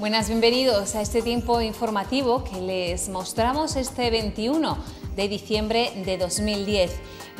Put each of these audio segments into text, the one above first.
Buenas, bienvenidos a este tiempo informativo que les mostramos este 21 de diciembre de 2010,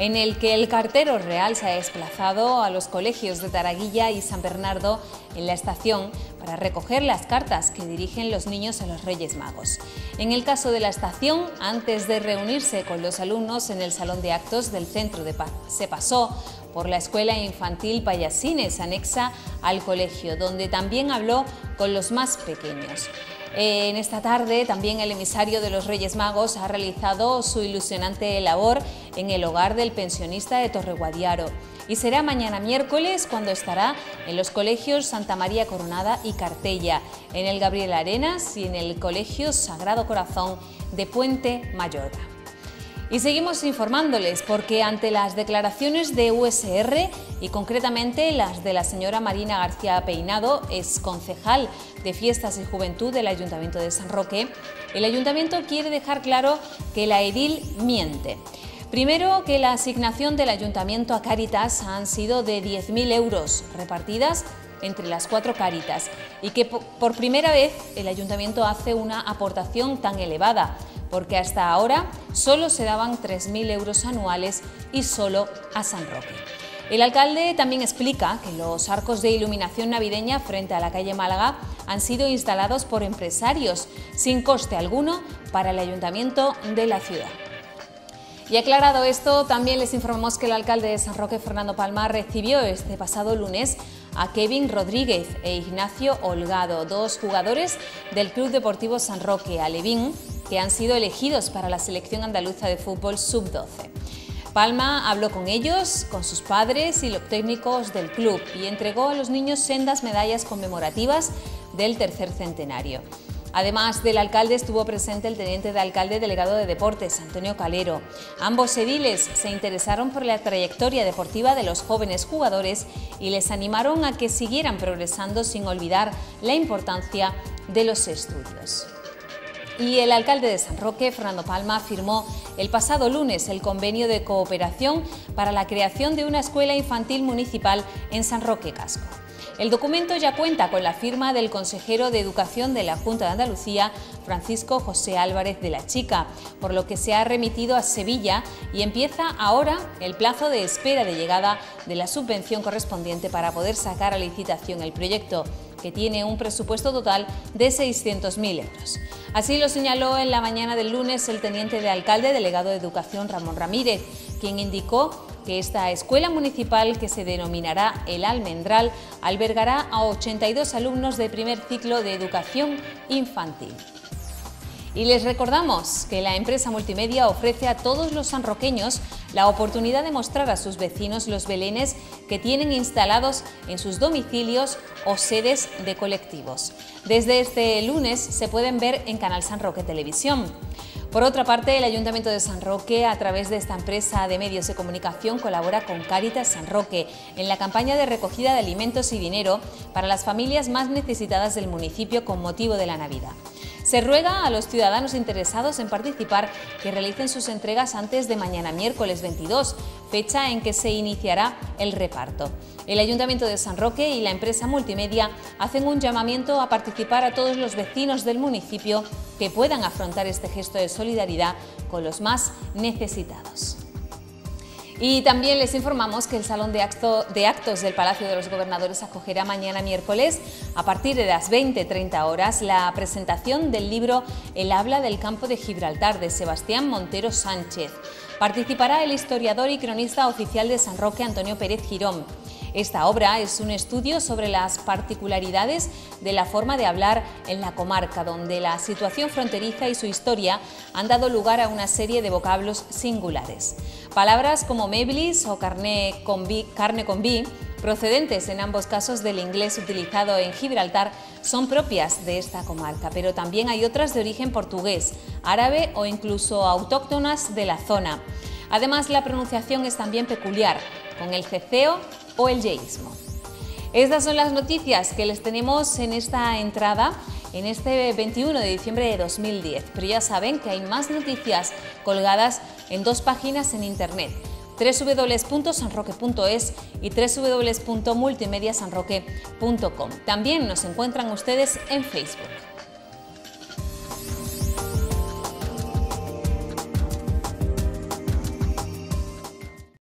en el que el cartero real se ha desplazado a los colegios de Taraguilla y San Bernardo en la estación para recoger las cartas que dirigen los niños a los Reyes Magos. En el caso de la estación, antes de reunirse con los alumnos en el salón de actos del centro de Paz, se pasó por la Escuela Infantil Payasines, anexa al colegio, donde también habló con los más pequeños. En esta tarde también el emisario de los Reyes Magos ha realizado su ilusionante labor en el hogar del pensionista de Torreguadiaro y será mañana miércoles cuando estará en los colegios Santa María Coronada y Cartella, en el Gabriel Arenas y en el Colegio Sagrado Corazón de Puente Mayorga. Y seguimos informándoles porque ante las declaraciones de USR y concretamente las de la señora Marina García Peinado, ex concejal de Fiestas y Juventud del Ayuntamiento de San Roque, el Ayuntamiento quiere dejar claro que la edil miente. Primero, que la asignación del Ayuntamiento a Cáritas han sido de 10.000 euros repartidas entre las cuatro Cáritas y que por primera vez el Ayuntamiento hace una aportación tan elevada porque hasta ahora solo se daban 3.000 euros anuales y solo a San Roque. El alcalde también explica que los arcos de iluminación navideña frente a la calle Málaga han sido instalados por empresarios sin coste alguno para el ayuntamiento de la ciudad. Y aclarado esto, también les informamos que el alcalde de San Roque, Fernando Palma, recibió este pasado lunes a Kevin Rodríguez e Ignacio Holgado, dos jugadores del Club Deportivo San Roque, Alevín, que han sido elegidos para la selección andaluza de fútbol sub-12. Palma habló con ellos, con sus padres y los técnicos del club y entregó a los niños sendas medallas conmemorativas del tercer centenario. Además del alcalde estuvo presente el teniente de alcalde delegado de deportes, Antonio Calero. Ambos ediles se interesaron por la trayectoria deportiva de los jóvenes jugadores y les animaron a que siguieran progresando sin olvidar la importancia de los estudios y el alcalde de San Roque, Fernando Palma, firmó el pasado lunes el convenio de cooperación para la creación de una escuela infantil municipal en San Roque Casco. El documento ya cuenta con la firma del consejero de Educación de la Junta de Andalucía, Francisco José Álvarez de la Chica, por lo que se ha remitido a Sevilla y empieza ahora el plazo de espera de llegada de la subvención correspondiente para poder sacar a licitación el proyecto que tiene un presupuesto total de 600.000 euros. Así lo señaló en la mañana del lunes el teniente de alcalde delegado de Educación Ramón Ramírez, quien indicó que esta escuela municipal, que se denominará El Almendral, albergará a 82 alumnos de primer ciclo de educación infantil. Y les recordamos que la empresa multimedia ofrece a todos los sanroqueños la oportunidad de mostrar a sus vecinos los belenes que tienen instalados en sus domicilios o sedes de colectivos. Desde este lunes se pueden ver en Canal San Roque Televisión. Por otra parte, el Ayuntamiento de San Roque, a través de esta empresa de medios de comunicación, colabora con Cáritas San Roque en la campaña de recogida de alimentos y dinero para las familias más necesitadas del municipio con motivo de la Navidad. Se ruega a los ciudadanos interesados en participar que realicen sus entregas antes de mañana miércoles 22, fecha en que se iniciará el reparto. El Ayuntamiento de San Roque y la empresa multimedia hacen un llamamiento a participar a todos los vecinos del municipio que puedan afrontar este gesto de solidaridad con los más necesitados. Y también les informamos que el Salón de, Actos del Palacio de los Gobernadores acogerá mañana miércoles, a partir de las 20.30 horas, la presentación del libro El habla del campo de Gibraltar de Sebastián Montero Sánchez. Participará el historiador y cronista oficial de San Roque, Antonio Pérez Girón. Esta obra es un estudio sobre las particularidades de la forma de hablar en la comarca, donde la situación fronteriza y su historia han dado lugar a una serie de vocablos singulares. Palabras como meblis o carne con carne con procedentes en ambos casos del inglés utilizado en Gibraltar, son propias de esta comarca, pero también hay otras de origen portugués, árabe o incluso autóctonas de la zona. Además, la pronunciación es también peculiar, con el ceceo o el yeísmo. Estas son las noticias que les tenemos en esta entrada en este 21 de diciembre de 2010. Pero ya saben que hay más noticias colgadas en dos páginas en internet www.sanroque.es y www.multimediasanroque.com. También nos encuentran ustedes en Facebook.